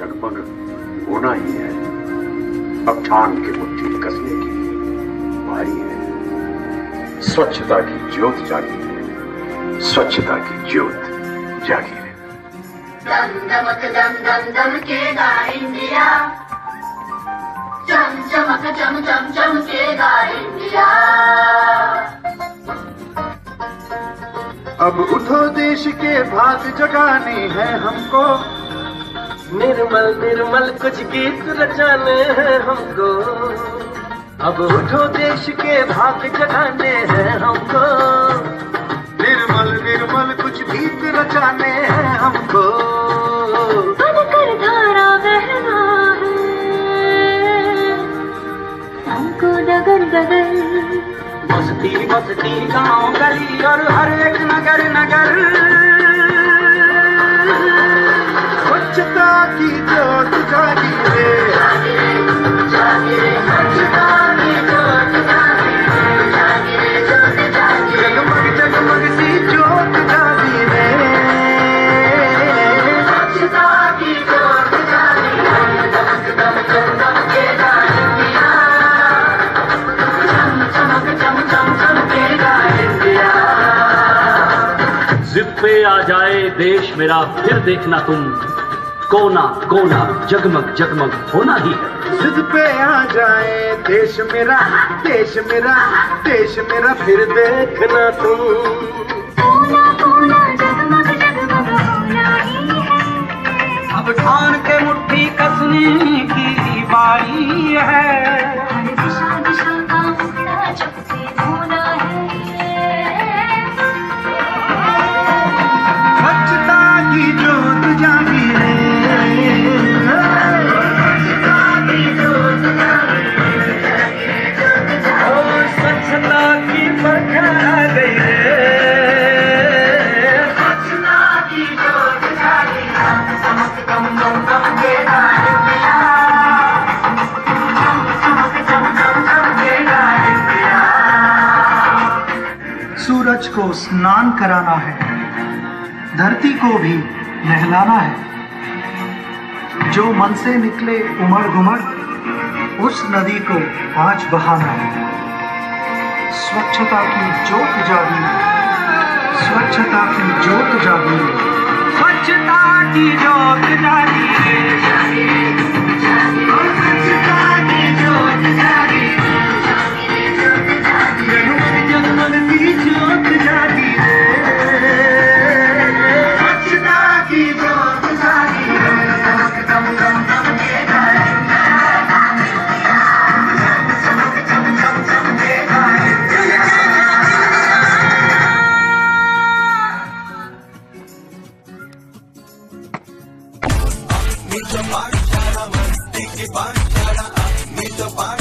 जगमग होना ही है। अब ठान के मुट्ठी कसने की बारी है। स्वच्छता की ज्योत जागी है। स्वच्छता की ज्योत जागी है। दम दमक दम दम दम केगा इंडिया। चम चमक चम चम इंडिया। अब उठो देश के भाग जगाने हैं हमको। निर्मल निर्मल कुछ गीत रचाने हैं हमको। अब उठो देश के भाग जगाने हैं हमको। निर्मल निर्मल कुछ गीत रचाने हैं हमको। बनकर धारा बहना है। हमको बस्ती बस्ती गाँव गली और हर एक नगर नगर। पे आ जाए देश मेरा फिर देखना तुम। कोना कोना जगमग जगमग होना ही है। जिद पे आ जाए देश मेरा देश मेरा देश मेरा फिर देखना तुम। कोना कोना जगमग जगमग होना ही है। अब ठान के मुट्ठी कसने की बारी है। सूरज को स्नान कराना है, धरती को भी नहलाना है। जो मन से निकले उमड़ घुमड़ उस नदी को आज बहाना है। स्वच्छता की जोत जागी, स्वच्छता की जोत जागी। स्वच्छता की ज्योत जागी। मी तो पाठशाळा मस्ती की पाठशाळा मी तो पाठ